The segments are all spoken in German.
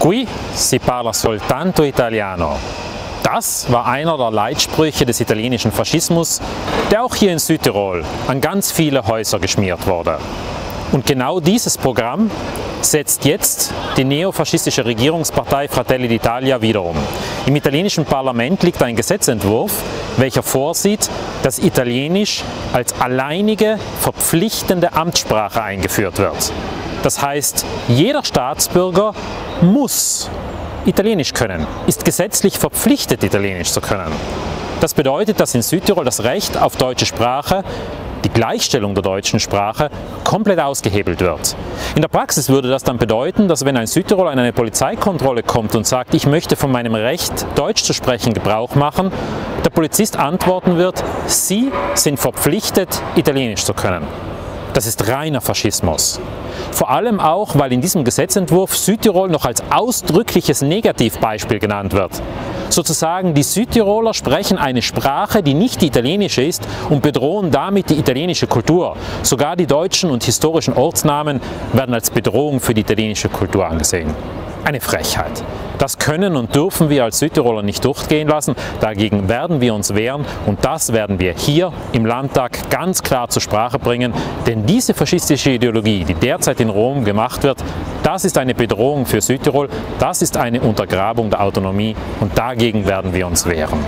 Qui si parla soltanto italiano. Das war einer der Leitsprüche des italienischen Faschismus, der auch hier in Südtirol an ganz viele Häuser geschmiert wurde. Und genau dieses Programm setzt jetzt die neofaschistische Regierungspartei Fratelli d'Italia wieder um. Im italienischen Parlament liegt ein Gesetzentwurf, welcher vorsieht, dass Italienisch als alleinige verpflichtende Amtssprache eingeführt wird. Das heißt, jeder Staatsbürger muss Italienisch können, ist gesetzlich verpflichtet, Italienisch zu können. Das bedeutet, dass in Südtirol das Recht auf deutsche Sprache die Gleichstellung der deutschen Sprache komplett ausgehebelt wird. In der Praxis würde das dann bedeuten, dass wenn ein Südtiroler in eine Polizeikontrolle kommt und sagt, ich möchte von meinem Recht, Deutsch zu sprechen, Gebrauch machen, der Polizist antworten wird, Sie sind verpflichtet, Italienisch zu können. Das ist reiner Faschismus. Vor allem auch, weil in diesem Gesetzentwurf Südtirol noch als ausdrückliches Negativbeispiel genannt wird. Sozusagen, die Südtiroler sprechen eine Sprache, die nicht die italienische ist und bedrohen damit die italienische Kultur. Sogar die deutschen und historischen Ortsnamen werden als Bedrohung für die italienische Kultur angesehen. Eine Frechheit. Das können und dürfen wir als Südtiroler nicht durchgehen lassen. Dagegen werden wir uns wehren und das werden wir hier im Landtag ganz klar zur Sprache bringen. Denn diese faschistische Ideologie, die derzeit in Rom gemacht wird, das ist eine Bedrohung für Südtirol, das ist eine Untergrabung der Autonomie und dagegen werden wir uns wehren.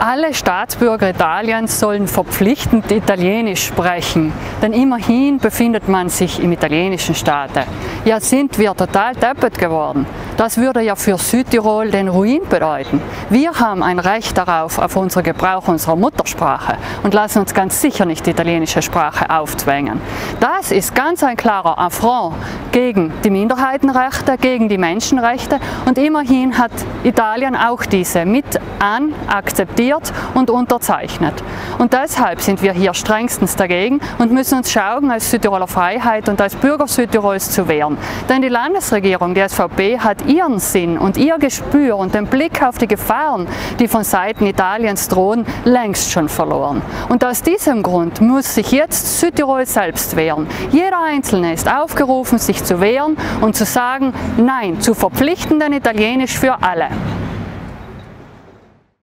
Alle Staatsbürger Italiens sollen verpflichtend Italienisch sprechen, denn immerhin befindet man sich im italienischen Staate. Ja, sind wir total deppert geworden. Das würde ja für Südtirol den Ruin bedeuten. Wir haben ein Recht darauf, auf unsere Gebrauch unserer Muttersprache und lassen uns ganz sicher nicht die italienische Sprache aufzwängen. Das ist ganz ein klarer Affront gegen die Minderheitenrechte, gegen die Menschenrechte und immerhin hat Italien auch diese mit an akzeptiert und unterzeichnet. Und deshalb sind wir hier strengstens dagegen und müssen uns schauen, als Südtiroler Freiheit und als Bürger Südtirols zu wehren. Denn die Landesregierung, die SVP, hat ihren Sinn und ihr Gespür und den Blick auf die Gefahren, die von Seiten Italiens drohen, längst schon verloren. Und aus diesem Grund muss sich jetzt Südtirol selbst wehren. Jeder Einzelne ist aufgerufen, sich zu wehren und zu sagen Nein zu verpflichtenden Italienisch für alle.